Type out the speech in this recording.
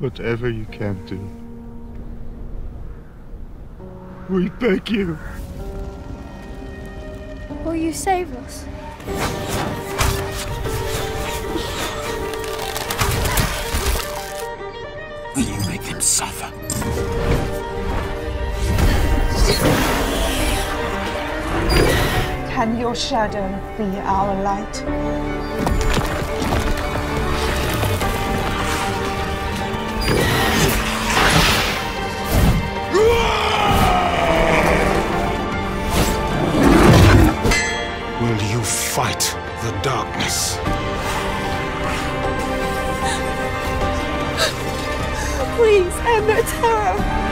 whatever you can do. We beg you. Will you save us? Will you make them suffer? Can your shadow be our light? Fight the darkness? Please their terror.